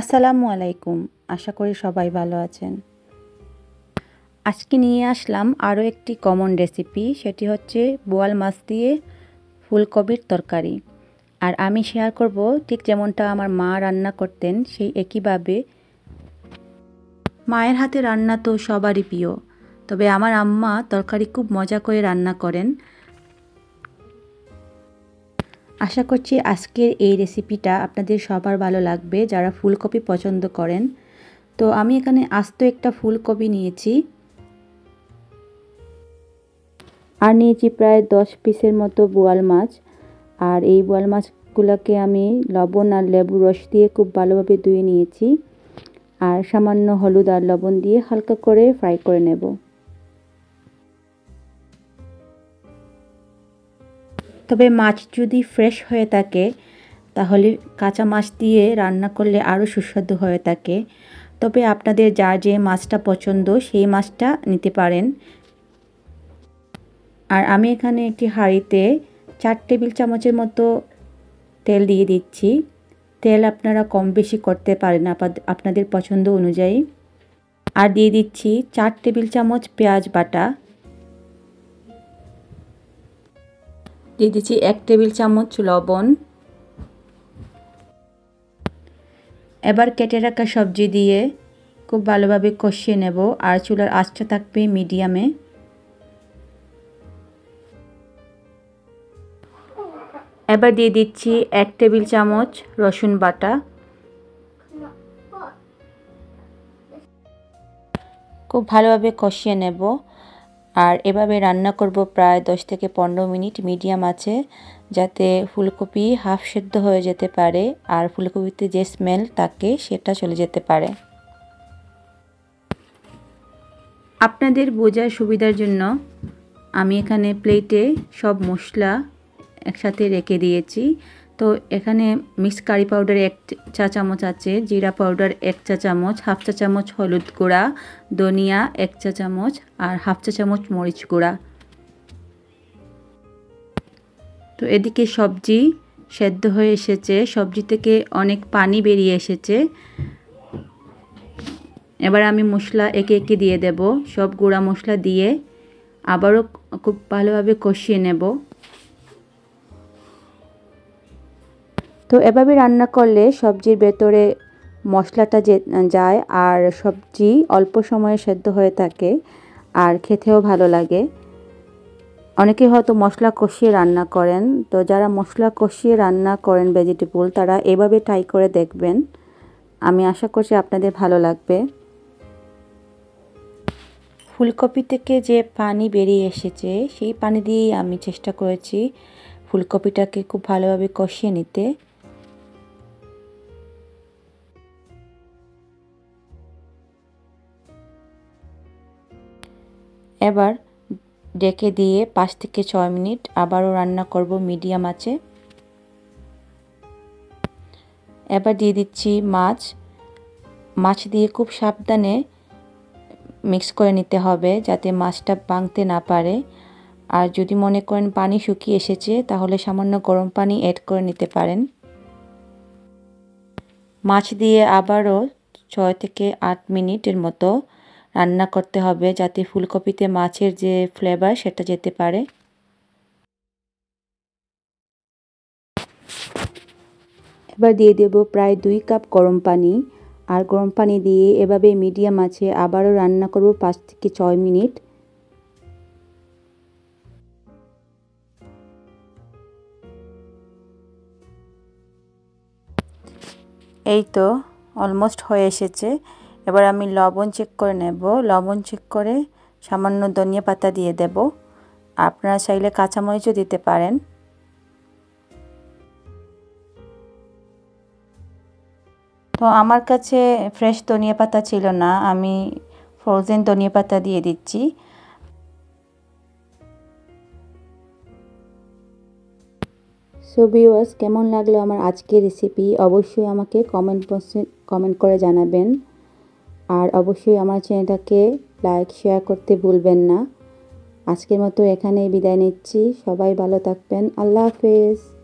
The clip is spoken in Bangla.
আসসালামু আলাইকুম, আশা করি সবাই ভালো আছেন। আজকে নিয়ে আসলাম আরও একটি কমন রেসিপি সেটি হচ্ছে বোয়াল মাছ দিয়ে ফুলকপির তরকারি। আর আমি শেয়ার করব ঠিক যেমনটা আমার মা রান্না করতেন, সেই একইভাবে মায়ের হাতে রান্না তো সবারই প্রিয়। তবে আমার আম্মা তরকারি খুব মজা করে রান্না করেন। আশা করছি আজকের এই রেসিপিটা আপনাদের সবার ভালো লাগবে, যারা ফুলকপি পছন্দ করেন। তো আমি এখানে আস্ত একটা ফুলকপি নিয়েছি। আর নিয়েছি প্রায় দশ পিসের মতো বোয়াল মাছ। আর এই বোয়াল মাছগুলোকে আমি লবণ আর লেবু রস দিয়ে খুব ভালোভাবে ধুয়ে নিয়েছি। আর সামান্য হলুদ আর লবণ দিয়ে হালকা করে ফ্রাই করে নেব। তবে মাছ যদি ফ্রেশ হয়ে থাকে, তাহলে কাঁচা মাছ দিয়ে রান্না করলে আরও সুস্বাদু হয়ে থাকে। তবে আপনাদের যার যে মাছটা পছন্দ, সেই মাছটা নিতে পারেন। আর আমি এখানে একটি হাঁড়িতে চার টেবিল চামচের মতো তেল দিয়ে দিচ্ছি। তেল আপনারা কম বেশি করতে পারেন আপনাদের পছন্দ অনুযায়ী। আর দিয়ে দিচ্ছি চার টেবিল চামচ পেঁয়াজ বাটা। দিয়ে দিচ্ছি এক টেবিল চামচ লবণ। এবার কেটে রাখা সবজি দিয়ে খুব ভালোভাবে কষিয়ে নেব, আর চুলার আঁচটা থাকবে মিডিয়ামে। এবার দিয়ে দিচ্ছি এক টেবিল চামচ রসুন বাটা। খুব ভালোভাবে কষিয়ে নেব। আর এভাবে রান্না করব প্রায় দশ থেকে পনেরো মিনিট মিডিয়াম আছে, যাতে ফুলকপি হাফ সেদ্ধ হয়ে যেতে পারে আর ফুলকপিতে যে স্মেল থাকে সেটা চলে যেতে পারে। আপনাদের বোঝার সুবিধার জন্য আমি এখানে প্লেটে সব মশলা একসাথে রেখে দিয়েছি। তো এখানে মিক্স কারি পাউডার এক চা চামচ আছে, জিরা পাউডার এক চা চামচ, হাফ চা চামচ হলুদ গুঁড়া, ধনিয়া এক চা চামচ আর হাফ চা চামচ মরিচ গুঁড়া। তো এদিকে সবজি সেদ্ধ হয়ে এসেছে, সবজি থেকে অনেক পানি বেরিয়ে এসেছে। এবার আমি মশলা একে একে দিয়ে দেব, সব গুঁড়া মশলা দিয়ে আবারও খুব ভালোভাবে কষিয়ে নেব। তো এভাবে রান্না করলে সবজির ভেতরে মশলাটা যে, যায় আর সবজি অল্প সময়ে সেদ্ধ হয়ে থাকে আর খেতেও ভালো লাগে। অনেকে হয়তো মশলা কষিয়ে রান্না করেন, তো যারা মশলা কষিয়ে রান্না করেন ভেজিটেবল তারা এভাবে ট্রাই করে দেখবেন। আমি আশা করছি আপনাদের ভালো লাগবে। ফুলকপি থেকে যে পানি বেরিয়ে এসেছে, সেই পানি দিয়েই আমি চেষ্টা করেছি ফুলকপিটাকে খুব ভালোভাবে কষিয়ে নিতে। এবার ডেকে দিয়ে পাঁচ থেকে ছয় মিনিট আবারও রান্না করব মিডিয়াম আছে এবার দিয়ে দিচ্ছি মাছ। মাছ দিয়ে খুব সাবধানে মিক্স করে নিতে হবে যাতে মাছটা ভাঙতে না পারে। আর যদি মনে করেন পানি শুকিয়ে এসেছে, তাহলে সামান্য গরম পানি অ্যাড করে নিতে পারেন। মাছ দিয়ে আবারও ছয় থেকে আট মিনিটের মতো রান্না করতে হবে যাতে ফুলকপিতে মাছের যে ফ্লেভার সেটা যেতে পারে। এবার দিয়ে দেব প্রায় দুই কাপ গরম পানি। আর গরম পানি দিয়ে এভাবে মিডিয়াম আছে আবারও রান্না করব পাঁচ থেকে ছয় মিনিট। এই তো অলমোস্ট হয়ে এসেছে। এবার আমি লবণ চেক করে নেব। লবণ চেক করে সামান্য ধনিয়া পাতা দিয়ে দেব। আপনারা চাইলে কাঁচামরিচও দিতে পারেন। তো আমার কাছে ফ্রেশ ধনিয়া পাতা ছিল না, আমি ফ্রোজেন ধনিয়া পাতা দিয়ে দিচ্ছি। সো ভিউয়ার্স কেমন লাগল আমার আজকের রেসিপি অবশ্যই আমাকে কমেন্ট বক্সে কমেন্ট করে জানাবেন। আর অবশ্যই আমার চ্যানেলটাকে লাইক শেয়ার করতে ভুলবেন না। আজকের মতো এখানেই বিদায় নিচ্ছি। সবাই ভালো থাকবেন। আল্লাহ হাফেজ।